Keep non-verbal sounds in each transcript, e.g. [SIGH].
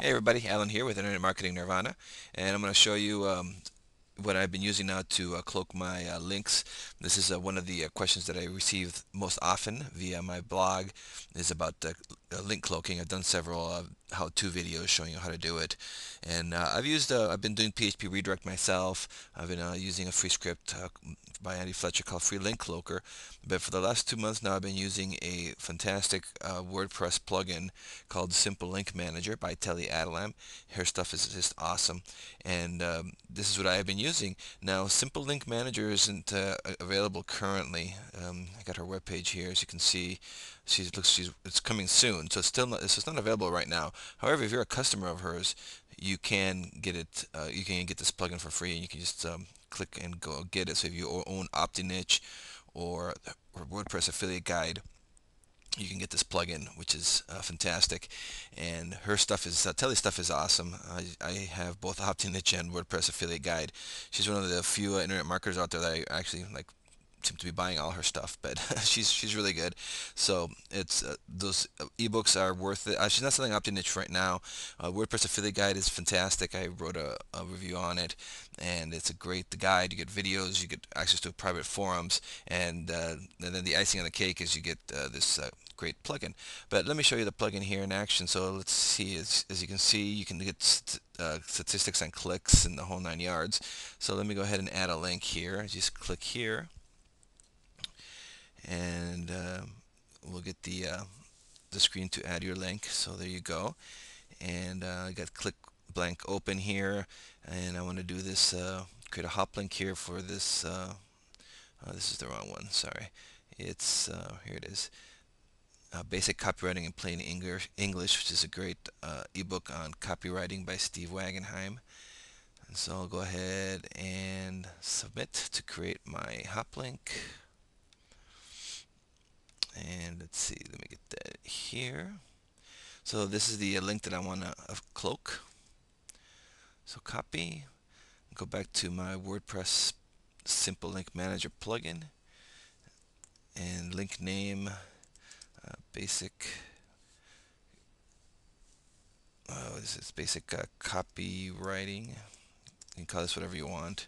Hey everybody, Alan here with Internet Marketing Nirvana, and I'm going to show you um, what I've been using now to uh, cloak my uh, links. This is uh, one of the uh, questions that I receive most often via my blog is about uh, link cloaking. I've done several uh, how-to videos showing you how to do it, and I've used I've been doing PHP redirect myself. I've been using a free script by Andy Fletcher called Free Link Cloaker. But for the last two months now, I've been using a fantastic uh, WordPress plugin called Simple Link Manager by Teli Adlam. Her stuff is just awesome, and um, this is what I have been using. Now, Simple Link Manager isn't uh, available currently. Um, I got her webpage here, as you can see. She looks, she's, it's coming soon, so it's still not, it's not available right now. However, if you're a customer of hers, you can get it. Uh, you can get this plugin for free, and you can just um, click and go get it. So if you own OptiNiche or, or WordPress Affiliate Guide, you can get this plugin, which is uh, fantastic. And her stuff is, uh, Teli's stuff is awesome. I, I have both OptiNiche and WordPress Affiliate Guide. She's one of the few uh, internet marketers out there that I actually like seem to be buying all her stuff, but [LAUGHS] she's she's really good. So it's uh, those uh, ebooks are worth it. Uh, she's not selling OptiNiche right now. Uh, WordPress Affiliate Guide is fantastic. I wrote a, a, review on it, and it's a great guide. You get videos, you get access to private forums, and, uh, and then the icing on the cake is you get uh, this great plugin. But let me show you the plugin here in action. So let's see, as, as you can see, you can get st uh, statistics on clicks and the whole nine yards. So let me go ahead and add a link here. Just click here and uh, we'll get the uh, the screen to add your link. So there you go. And uh, I got click blank open here. And I want to do this uh, create a hop link here for this uh, uh, this is the wrong one sorry. It's here it is. Basic copywriting in plain English English which is a great ebook on copywriting by Steve Wagenheim. And so I'll go ahead and submit to create my hop link and let's see let me get that here. So this is the link that I want to uh, cloak. So copy. Go back to my WordPress simple link manager plugin. And link name uh, basic oh this is basic uh, copywriting. You can call this whatever you want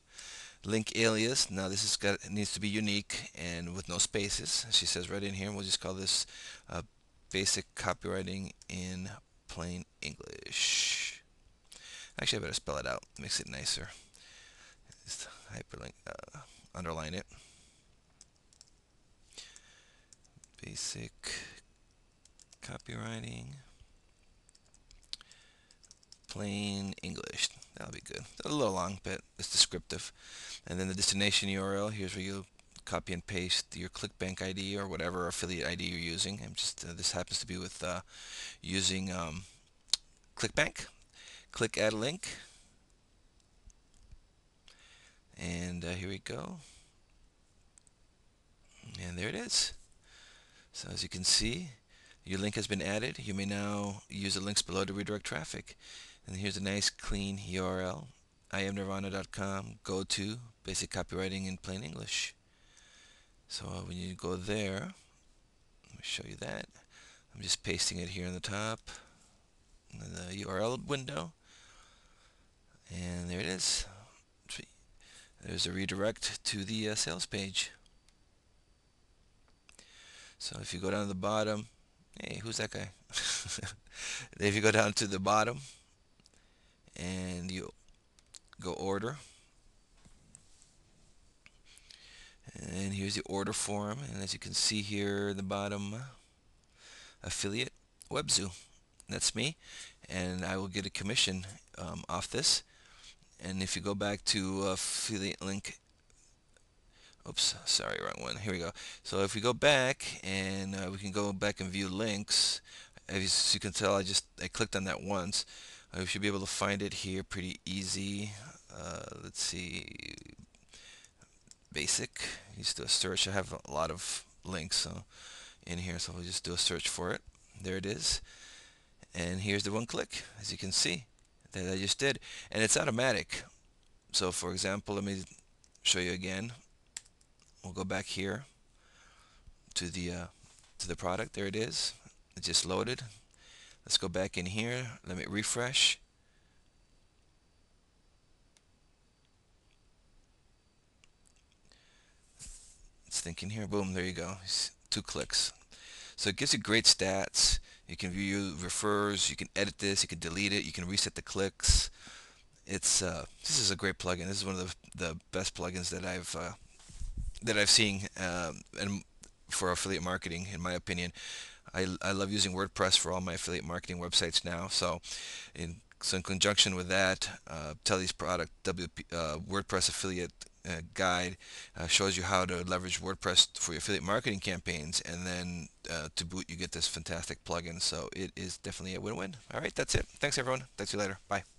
link alias. Now this is got needs to be unique and with no spaces. She says right in here we'll just call this uh, basic copywriting in plain English. Actually I better spell it out. Makes it nicer. Just hyperlink uh, underline it. Basic copywriting plain English That'll be good. A little long, but it's descriptive. And then the destination URL, here's where you copy and paste your ClickBank ID or whatever affiliate ID you're using. I'm just uh, This happens to be with uh, using um, ClickBank. Click Add Link. And uh, here we go. And there it is. So as you can see, your link has been added. You may now use the links below to redirect traffic. And here's a nice clean URL. iamnirvana.com. Go to basic copywriting in plain English. So uh, when you go there, let me show you that. I'm just pasting it here on the top in the URL window. And there it is. There's a redirect to the uh, sales page. So if you go down to the bottom, hey, who's that guy? [LAUGHS] if you go down to the bottom, and you go order and here's the order form and as you can see here the bottom affiliate WebZoo that's me and I will get a commission um, off this and if you go back to affiliate link oops sorry wrong one here we go so if we go back and uh, we can go back and view links as you can tell I just I clicked on that once uh, we should be able to find it here pretty easy. Uh, let's see, basic. Just do a search. I have a lot of links so in here, so we'll just do a search for it. There it is. And here's the one click, as you can see, that I just did. And it's automatic. So for example, let me show you again. We'll go back here to the uh, to the product. There it is. It just loaded. let's go back in here. Let me refresh. It's thinking here. Boom there you go. Two clicks. So it gives you great stats. You can view refers. You can edit this. You can delete it. You can reset the clicks. It's uh, this is a great plugin. This is one of the, the best plugins that I've uh, that I've seen um, and for affiliate marketing in my opinion I, I love using WordPress for all my affiliate marketing websites now. So in so in conjunction with that uh, Teli's product WP, uh, WordPress affiliate uh, guide uh, shows you how to leverage WordPress for your affiliate marketing campaigns. And then uh, to boot you get this fantastic plugin. So it is definitely a win-win. All right that's it. Thanks everyone. To you later. Bye